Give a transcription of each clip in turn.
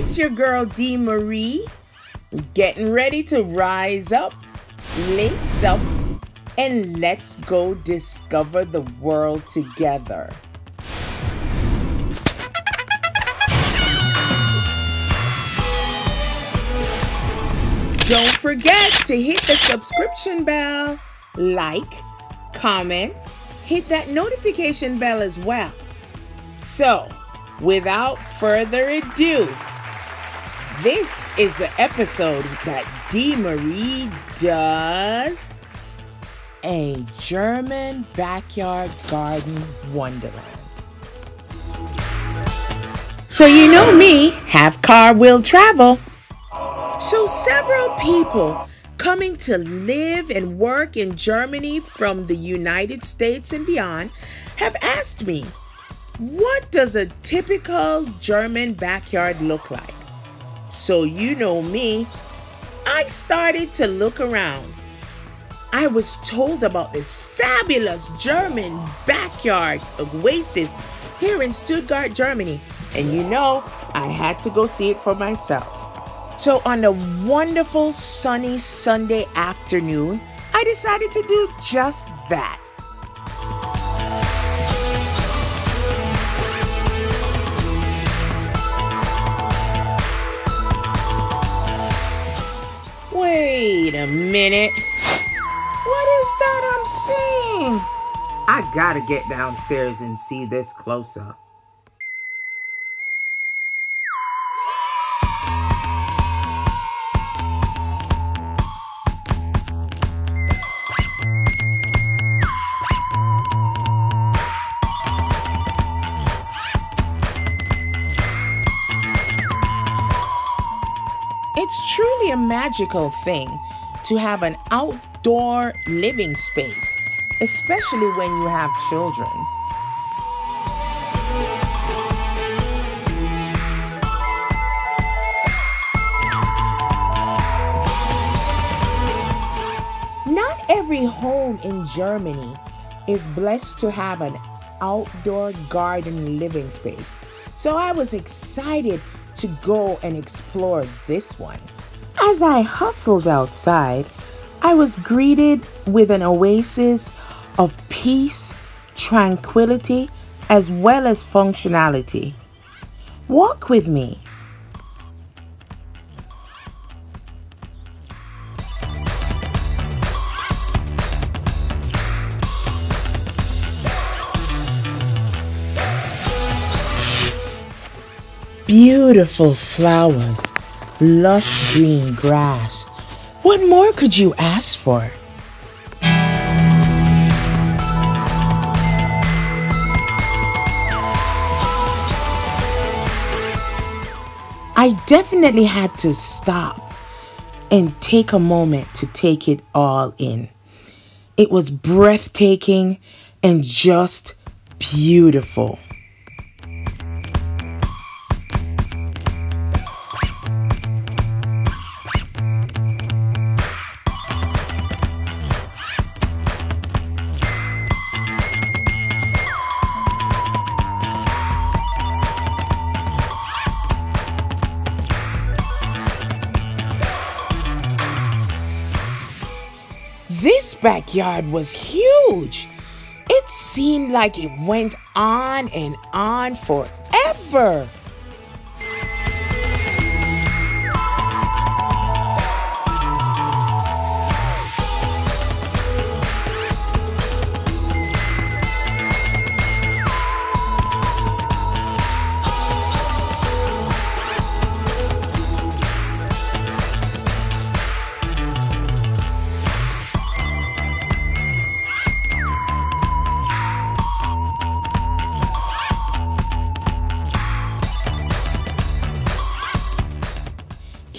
It's your girl Demarie, getting ready to rise up, lace up, and let's go discover the world together. Don't forget to hit the subscription bell, like, comment, hit that notification bell as well. So, without further ado, this is the episode that Demarie does a German backyard garden wonderland. So, you know me, have car will travel. So, several people coming to live and work in Germany from the United States and beyond have asked me, what does a typical German backyard look like? So, you know me, I started to look around. I was told about this fabulous German backyard oasis here in Stuttgart, Germany. And you know, I had to go see it for myself. So, on a wonderful sunny Sunday afternoon, I decided to do just that. Wait a minute. What is that I'm seeing? I gotta get downstairs and see this close up. It's truly a magical thing to have an outdoor living space, especially when you have children. Not every home in Germany is blessed to have an outdoor garden living space. So I was excited to go and explore this one. As I hustled outside, I was greeted with an oasis of peace, tranquility, as well as functionality. Walk with me. Beautiful flowers, lush green grass. What more could you ask for? I definitely had to stop and take a moment to take it all in. It was breathtaking and just beautiful. Backyard was huge. It seemed like it went on and on forever.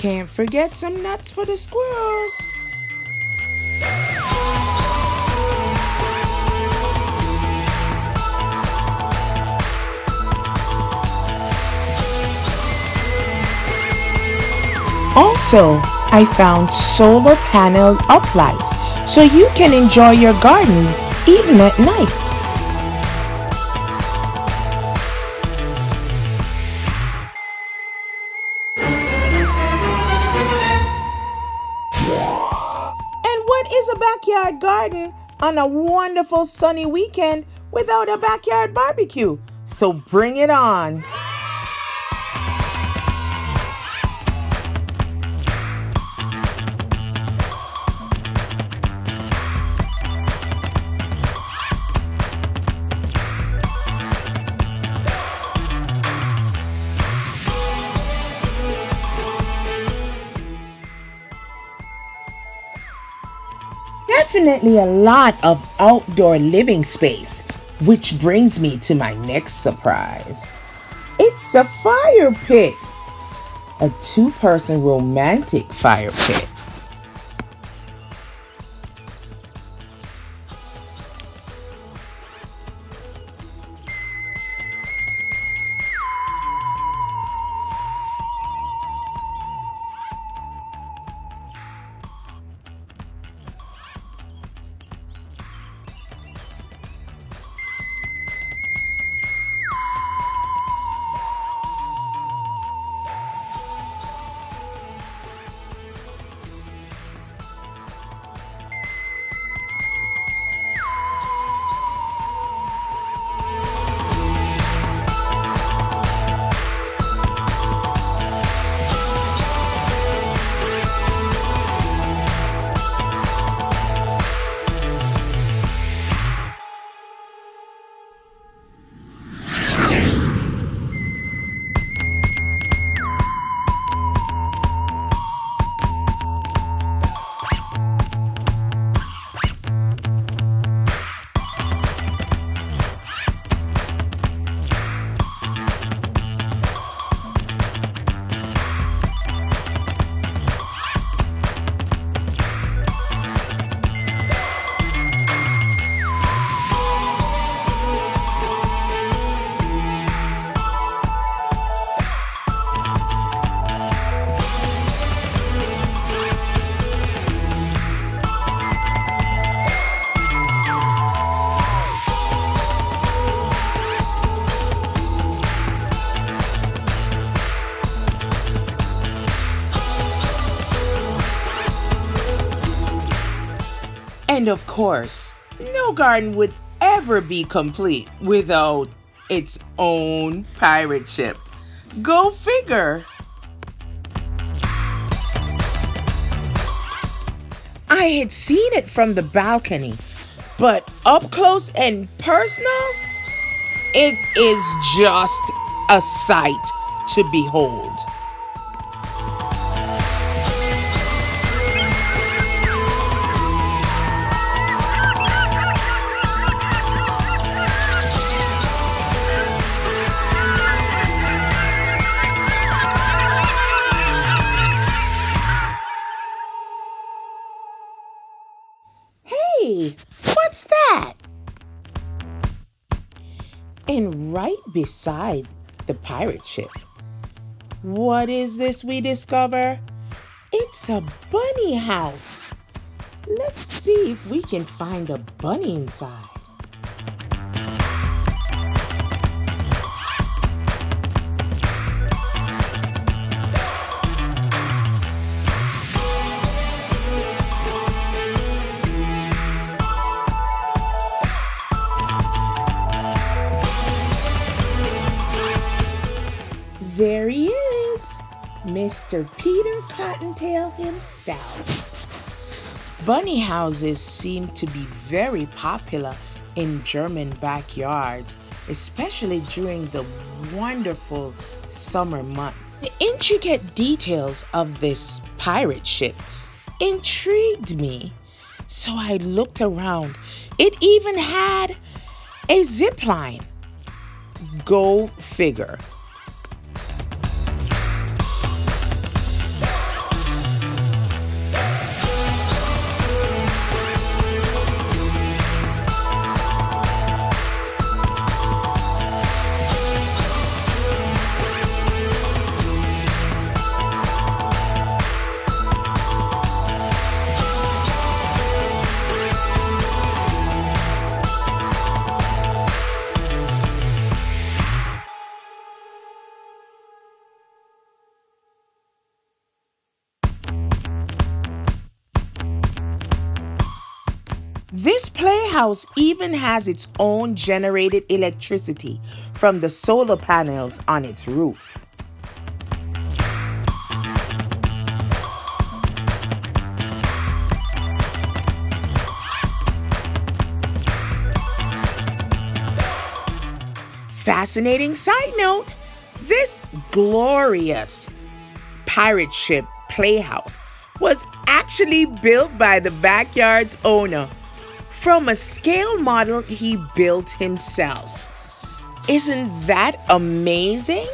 Can't forget some nuts for the squirrels. Also, I found solar panel uplights so you can enjoy your garden even at nights. backyard garden on a wonderful sunny weekend without a backyard barbecue. So bring it on. Definitely a lot of outdoor living space, which brings me to my next surprise. It's a fire pit, a two person romantic fire pit. And of course, no garden would ever be complete without its own pirate ship. Go figure. I had seen it from the balcony, but up close and personal, it is just a sight to behold. And right beside the pirate ship, what is this we discover? It's a bunny house. Let's see if we can find a bunny inside. Mr. Peter Cottontail himself. Bunny houses seem to be very popular in German backyards, especially during the wonderful summer months. The intricate details of this pirate ship intrigued me, so I looked around. It even had a zip line. Go figure. This playhouse even has its own generated electricity from the solar panels on its roof. Fascinating side note this glorious pirate ship playhouse was actually built by the backyard's owner from a scale model he built himself. Isn't that amazing?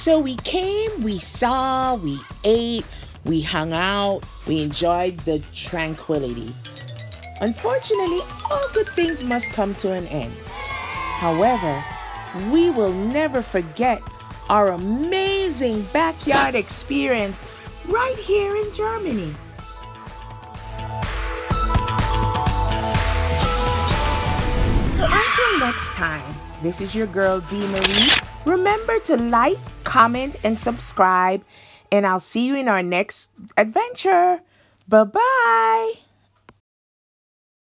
So we came, we saw, we ate, we hung out, we enjoyed the tranquility. Unfortunately, all good things must come to an end. However, we will never forget our amazing backyard experience right here in Germany. Until next time, this is your girl Demarie. Remember to like, comment, and subscribe, and I'll see you in our next adventure. Bye bye.